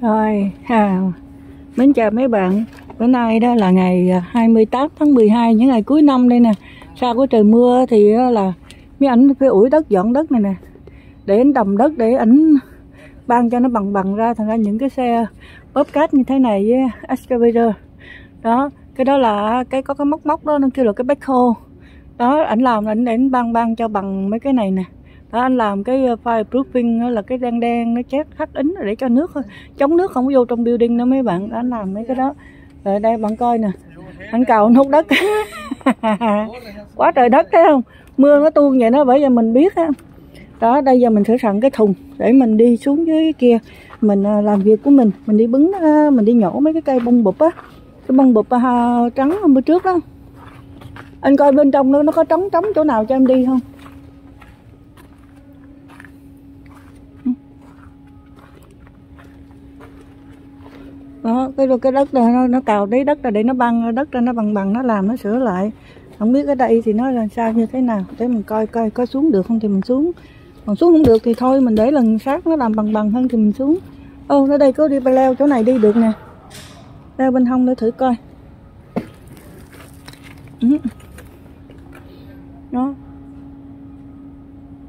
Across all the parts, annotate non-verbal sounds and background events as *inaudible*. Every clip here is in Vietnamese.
Rồi, à, mến chào mấy bạn. Bữa nay đó là ngày à, 28 tháng 12 Những ngày cuối năm đây nè. Sau có trời mưa thì là Mấy ảnh phải ủi đất dọn đất này nè. Để ảnh đầm đất để ảnh Ban cho nó bằng bằng ra. Thành ra những cái xe bóp cát như thế này với excavator. Đó Cái đó là cái có cái móc móc đó Nó kêu là cái backhoe. Đó ảnh làm ảnh ảnh ban ban cho bằng mấy cái này nè à, anh làm cái ờ, fireproofing là cái đen đen nó chét khắc ính để cho nước chống nước không có vô trong building đó mấy bạn đó, anh làm mấy cái đó. Rồi đây bạn coi nè. Anh cầu anh hút đất. *laughs* Quá trời đất thấy không? Mưa nó tuôn vậy đó bởi vì mình biết á. Đó đây giờ mình sửa sẵn cái thùng để mình đi xuống dưới kia. Mình ờ, làm việc của mình. Mình đi bứng ờ, mình đi nhổ mấy cái cây bông bụp á. Cái bông bụp trắng hôm bữa trước đó. Anh coi bên trong nó nó có trống trống chỗ nào cho em đi không? Đó, cái cái đất này nó nó cào đấy đất là để nó băng, đất ra nó bằng bằng, nó làm, nó sửa lại. Không biết ở đây thì nó là sao, như thế nào? Để mình coi coi có xuống được không thì mình xuống. Còn xuống không được thì thôi, mình để lần sát nó làm bằng bằng hơn thì mình xuống. Ô, ở đây có đi leo chỗ này đi, được nè. Leo bên hông để thử coi. Ừ. Đó.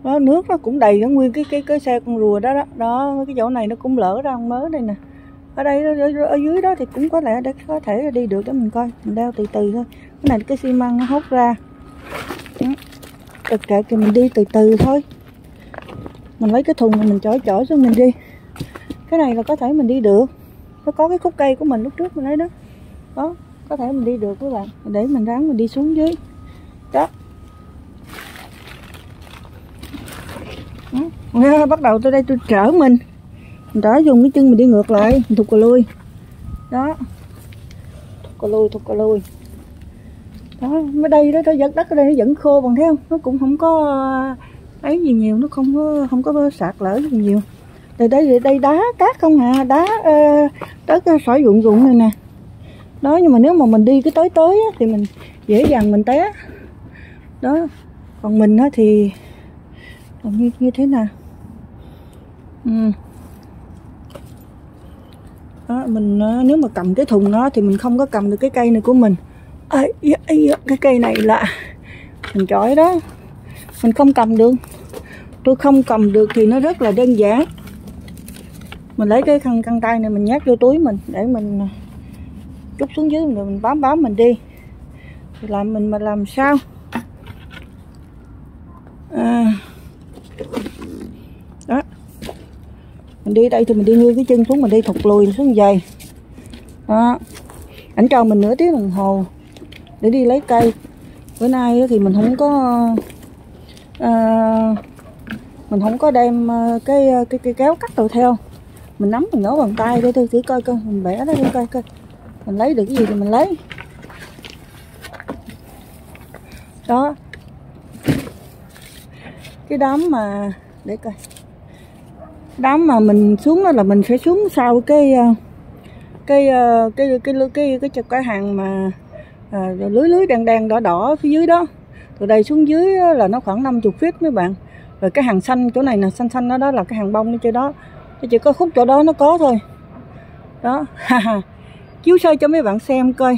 Đó, nước nó cũng đầy, nó nguyên cái cái cái xe con rùa đó đó. Đó, cái chỗ này nó cũng lỡ ra không mớ đây nè ở đây ở, ở dưới đó thì cũng có lẽ để có thể đi được để mình coi. Mình đeo từ từ thôi. Cái này cái xi măng nó hút ra. Được kệ thì mình đi từ từ thôi. Mình lấy cái thùng mình chổi chổi xuống mình đi. Cái này là có thể mình đi được. Nó có cái khúc cây của mình lúc trước mình lấy đó. Đó có thể mình đi được các bạn. Để mình ráng mình đi xuống dưới. Đó. Nghe, bắt đầu tôi đây tôi trở mình mình dùng cái chân mình đi ngược lại. Mình thụt cà lui đó. Thụt cà lui thụt cà lui đó mới đây đó, đó giật đất ở đây nó vẫn khô bằng thế không? Nó cũng không có ờ, ấy gì nhiều. Nó không có không có sạt lở gì nhiều. Đây đây đây đá cát không à. Đá uh, đất ờ, sỏi ruộng ruộng này nè. Đó nhưng mà nếu mà mình đi cái tới tới á, thì mình dễ dàng mình té. Đó. Còn mình á, thì như như thế nào? Ừ đó, mình ờ, nếu mà cầm cái thùng nó thì mình không có cầm được cái cây này của mình. Cái cây này là *laughs* mình chọi đó. Mình không cầm được. Tôi không cầm được thì nó rất là đơn giản. Mình lấy cái khăn căng tay này mình nhét vô túi mình để mình ờ, chút xuống dưới rồi mình bám bám mình đi. Thì làm mình mà làm sao à, đó mình đi đây thì mình đi nguyên cái chân xuống mình đi thụt lùi xuống dày đó. Ảnh cho mình nửa tiếng đồng hồ để đi lấy cây. Bữa nay thì mình không có à, mình không có đem ờ, cái ờ, cái, cái kéo cắt đồ theo. Mình nắm mình nổ bằng tay để tôi thử coi coi mình bẻ nó đi coi coi. Mình lấy được cái gì thì mình lấy. Đó. Cái đám mà để coi đám mà mình xuống đó là mình sẽ xuống sau ờ, ờ, cái cái cái cái cái cái cái, cái, cái hàng mà à, lưới lưới đen đen đỏ đỏ phía dưới đó. Từ đây xuống dưới là nó khoảng 50 feet mấy bạn. Rồi cái hàng xanh chỗ này nè xanh xanh đó đó là cái hàng bông ở chỗ đó. Chỉ có khúc chỗ đó nó có thôi. Đó chiếu sơ cho mấy bạn xem coi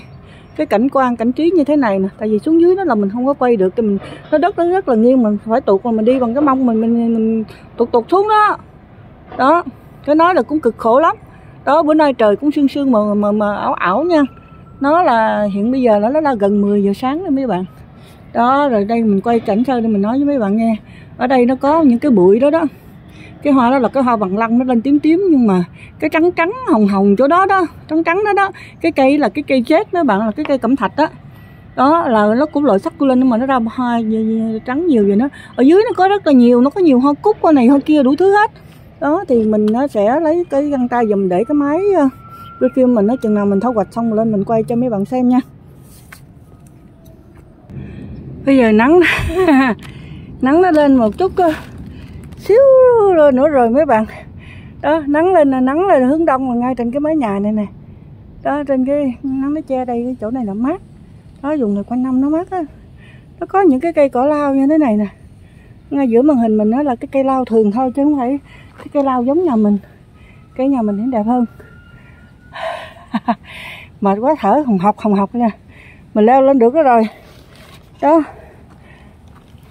cái cảnh quan cảnh trí như thế này nè. Tại vì xuống dưới đó là mình không có quay được thì mình nó đất nó rất là nghiêng mình phải tụt mà mình đi bằng cái mông mình mình, mình tụt tụt xuống đó đó cái nói là cũng cực khổ lắm. Đó bữa nay trời cũng sương sương mà mà, mà ảo ảo nha. Nó là hiện bây giờ nó nó là gần 10 giờ sáng rồi mấy bạn. Đó rồi đây mình quay cảnh sơ để mình nói với mấy bạn nghe. Ở đây nó có những cái bụi đó đó. Cái hoa đó là cái hoa bằng lăng nó lên tím tím nhưng mà cái trắng trắng hồng hồng chỗ đó đó trắng trắng đó đó. Cái cây là cái cây chết mấy bạn là cái cây cẩm thạch đó đó là nó cũng loại sắc lên nhưng mà nó ra hoa trắng nhiều vậy nó ở dưới nó có rất là nhiều nó có nhiều hoa cúc hoa này hoa kia đủ thứ hết đó thì mình nó sẽ lấy cái găng tay dùm để cái máy uh, phim mình nó chừng nào mình thâu hoạch xong lên mình quay cho mấy bạn xem nha. Bây giờ nắng *laughs* nắng nó lên một chút uh, xíu rồi nữa rồi mấy bạn. Đó nắng lên là nắng lên hướng đông là ngay trên cái mái nhà này nè. Đó trên cái nắng nó che đây cái chỗ này là mát. Đó dùng này quanh năm nó mát á. Nó có những cái cây cỏ lao như thế này nè. Ngay giữa màn hình mình nó là cái cây lao thường thôi chứ không phải cái cây lao giống nhà mình. Cái nhà mình đến đẹp hơn. *laughs* Mệt quá thở hồng học hồng học nha. Mình leo lên được đó rồi. Đó.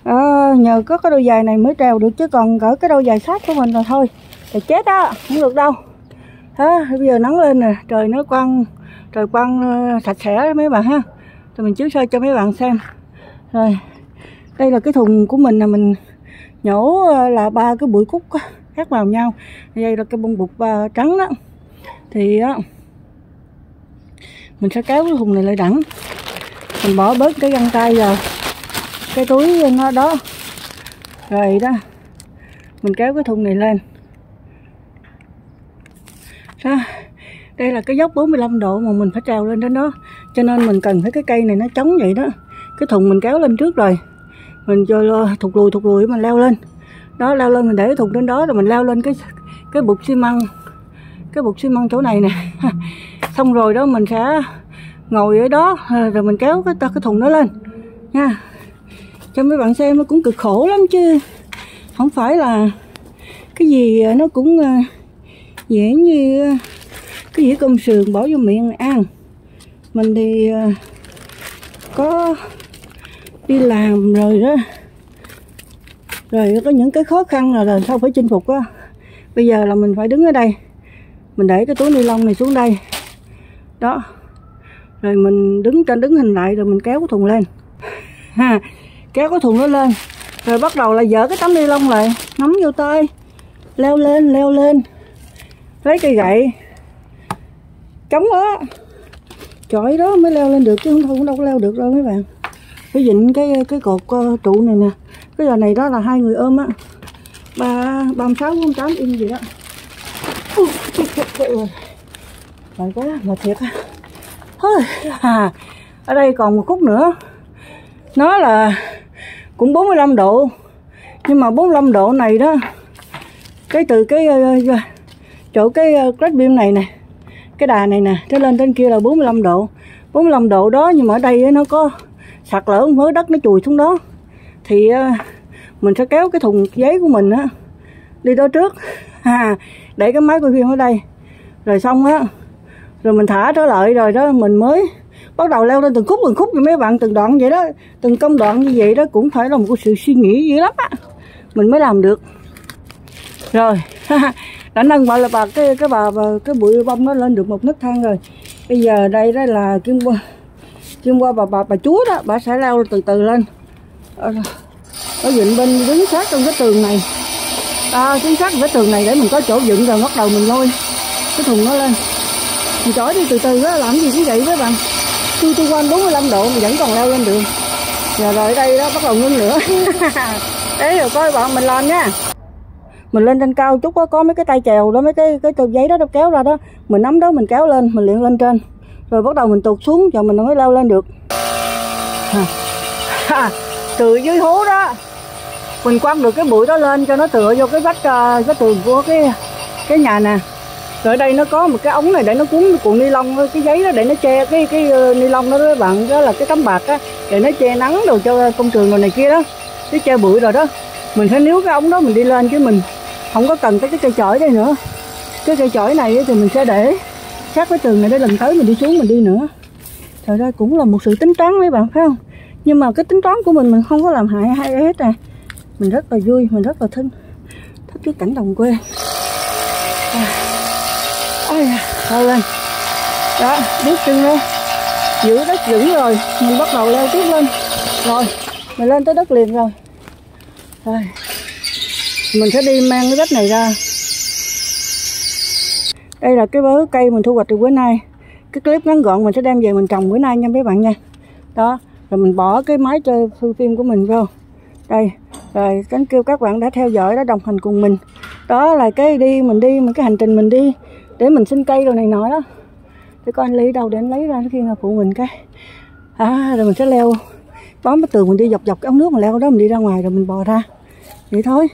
À, nhờ có cái đôi giày này mới trèo được chứ còn cỡ cái đôi giày sát của mình rồi thôi. Thì chết đó không được đâu. Đó bây giờ nắng lên nè trời nó quăng trời quăng ờ, sạch sẽ mấy bạn ha. Thì mình chiếu sơ cho mấy bạn xem. Rồi đây là cái thùng của mình là mình nhổ ờ, là ba cái bụi cúc khác vào nhau. Đây là cái bông bụt uh, à, trắng đó thì uh, mình sẽ kéo cái thùng này lại đẳng. Mình bỏ bớt cái găng tay vào cái túi nó đó. Rồi đó mình kéo cái thùng này lên. Đó. đây là cái dốc 45 độ mà mình phải trèo lên đến đó. Cho nên mình cần phải cái cây này nó chống vậy đó. Cái thùng mình kéo lên trước rồi. Mình cho à, thụt lùi thụt lùi mình leo lên đó, leo lên, mình để cái thùng trên đó, rồi mình leo lên cái cái bục xi măng. Cái bục xi măng chỗ này nè. *laughs* Xong rồi đó, mình sẽ ngồi ở đó à, rồi mình kéo cái cái thùng đó lên. Nha. Cho mấy bạn xem nó cũng cực khổ lắm chứ. Không phải là cái gì nó cũng à, dễ như à, cái dĩa cơm sườn, bỏ vô miệng ăn. Mình thì có đi làm rồi đó rồi có những cái khó khăn là là sau phải chinh phục á? Bây giờ là mình phải đứng ở đây. Mình để cái túi ni lông này xuống đây. Đó. Rồi mình đứng trên đứng hình lại rồi mình kéo cái thùng lên. Ha *laughs* kéo cái thùng nó lên. Rồi bắt đầu là dở cái tấm ni lông lại. Nắm vô tay. Leo lên leo lên. Lấy cây gậy. Chống đó chọi đó mới leo lên được chứ không đâu có leo được đâu mấy bạn. Phải dịnh cái cái cột uh, trụ này nè cái giờ này đó là hai người ôm á. Ba ba sáu bốn tám in gì đó. Mệt quá mệt thiệt á. À, ở đây còn một khúc nữa. Nó là cũng 45 độ. Nhưng mà 45 độ này đó cái từ cái ờ, ờ, ờ, chỗ cái crack beam này nè cái đà này nè tới lên trên kia là 45 độ. 45 độ đó nhưng mà ở đây nó có sạt lở mới đất nó chùi xuống đó thì ờ, mình sẽ kéo cái thùng giấy của mình á đi đó trước. À để cái máy quay phim ở đây. Rồi xong á rồi mình thả trở lại rồi đó mình mới bắt đầu leo lên từng khúc từng khúc như mấy bạn từng đoạn vậy đó. Từng công đoạn như vậy đó cũng phải là một sự suy nghĩ dữ lắm á mình mới làm được. Rồi *laughs* đã nâng bà là bà cái cái bà, bà cái bụi bông nó lên được một nấc thang rồi. Bây giờ đây đó là kim qua kim qua bà bà bà chúa đó bà sẽ leo từ từ lên. Ờ, ở dựng bên đứng sát trong cái tường này. À, đứng sát cái tường này để mình có chỗ dựng rồi bắt đầu mình lôi cái thùng nó lên. Mình chổi đi từ từ đó làm gì cũng vậy với bạn. Tôi tôi quanh 45 độ mình vẫn còn leo lên được. Giờ rồi ở đây đó bắt đầu ngưng nữa đấy *laughs* rồi coi bạn mình làm nha. Mình lên trên cao chút có có mấy cái tay chèo đó mấy cái cái tờ giấy đó nó kéo ra đó. Mình nắm đó mình kéo lên mình luyện lên trên. Rồi bắt đầu mình tụt xuống rồi mình mới leo lên được. Ha từ dưới hố đó. Mình quăng được cái bụi đó lên cho nó tựa vô cái vách ờ, cái tường của cái cái nhà nè. Rồi ở đây nó có một cái ống này để nó cuốn cuộn ni lông cái giấy đó để nó che cái cái uh, ni lông đó các bạn. Đó là cái tấm bạc á để nó che nắng đồ cho công trường đồ này kia đó. Cái che bụi rồi đó. Mình phải níu cái ống đó mình đi lên chứ mình không có cần tới cái cây chổi đây nữa. Cái cây chổi này thì mình sẽ để sát với tường này để lần tới mình đi xuống mình đi nữa. Trời ơi cũng là một sự tính toán mấy bạn phải không? Nhưng mà cái tính toán của mình mình không có làm hại ai hết nè mình rất là vui mình rất là thích thích cái cảnh đồng quê. À, ôi thôi lên. Đó bước chân lên. Giữ đất vững rồi mình bắt đầu leo tiếp lên. Rồi mình lên tới đất liền rồi. Rồi mình sẽ đi mang cái đất này ra. Đây là cái bớ cây mình thu hoạch được bữa nay. Cái clip ngắn gọn mình sẽ đem về mình trồng bữa nay nha mấy bạn nha. Đó rồi mình bỏ cái máy chơi phim của mình vô. Đây rồi cánh kêu các bạn đã theo dõi đã đồng hành cùng mình. Đó là cái đi mình đi mình cái hành trình mình đi. Để mình xin cây rồi này nọ đó. Để coi anh lấy đâu để anh lấy ra khi mà phụ mình cái. À, rồi mình sẽ leo. Bám cái tường mình đi dọc dọc cái ống nước mà leo đó mình đi ra ngoài rồi mình bò ra. Vậy thôi.